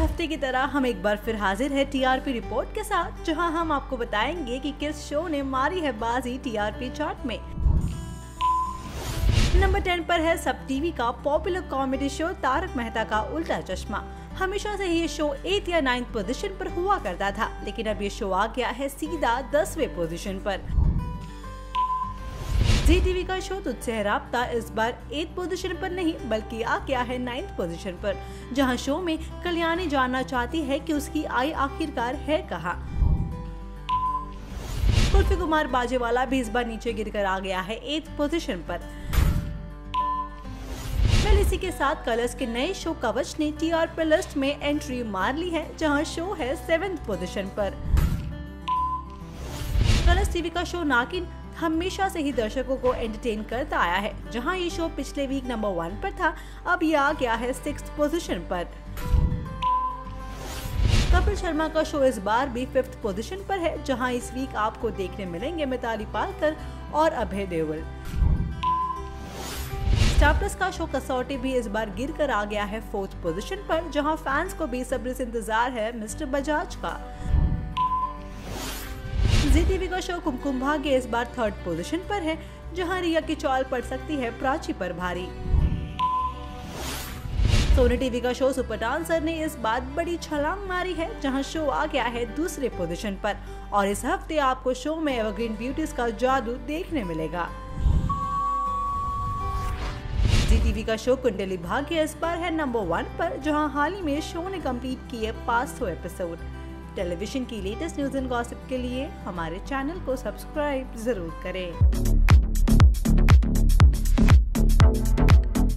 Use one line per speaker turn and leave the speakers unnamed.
हफ़्ते की तरह हम एक बार फिर हाजिर है टीआरपी रिपोर्ट के साथ, जहाँ हम आपको बताएँगे कि किस शो ने मारी है बाजी टीआरपी चार्ट में। नंबर टेन पर है सब टीवी का popular comedy show Taarak Mehta Ka Ooltah Chashmah. हमेशा से ये शो एट या नाइन्थ पोजीशन पर हुआ करता था, लेकिन अब ये शो आ गया है सीधा दसवें पोजीशन पर। जी टीवी का शो तुझसे है राबता इस बार एट पोजीशन पर नहीं, बल्कि आ गया है नाइन्थ पोजीशन पर, जहाँ शो में कल्याणी जानना चाहती है कि उसकी आई आखिरकार है कहाँ। कुल्फी कुमार बाजेवाला भी इस बार नीचे गिरकर आ गया है एट पोजीशन पर। वेल इसी के साथ कलर्स के नए शो कवच ने टी आर लिस्ट में एंट्री मार ली है, जहाँ शो है सेवेंथ पोजीशन पर। कलर्स टीवी का शो नागिन हमेशा से ही दर्शकों को एंटरटेन करता आया है, जहाँ ये शो पिछले वीक नंबर वन पर था, अब ये आ गया है सिक्स पोजीशन पर। कपिल शर्मा का शो इस बार भी फिफ्थ पोजीशन पर है, जहाँ इस वीक आपको देखने मिलेंगे मिताली पालकर और अभय देवल। स्टार का शो कसौटी भी इस बार गिर कर आ गया है फोर्थ पोजीशन पर, जहाँ फैंस को बेसब्री से इंतज़ार है मिस्टर बजाज का। जी टीवी का शो कुमकुम भाग्य इस बार थर्ड पोजीशन पर है, जहाँ रिया की चौल पड़ सकती है प्राची पर भारी। सोनी टीवी का शो सुपर डांसर ने इस बार बड़ी छलांग मारी है, जहाँ शो आ गया है दूसरे पोजीशन पर। और इस हफ़्ते आपको शो में एवरग्रीन ब्यूटीज का जादू देखने मिलेगा। जी टीवी का शो कुंडली भाग्य इस बार है नंबर वन पर, जहाँ हाल ही में शो ने कंप्लीट किए 500 एपिसोड टेलीविज़न की लेटेस्ट न्यूज़ एंड गॉसिप के लिए हमारे चैनल को सब्सक्राइब ज़रूर करें।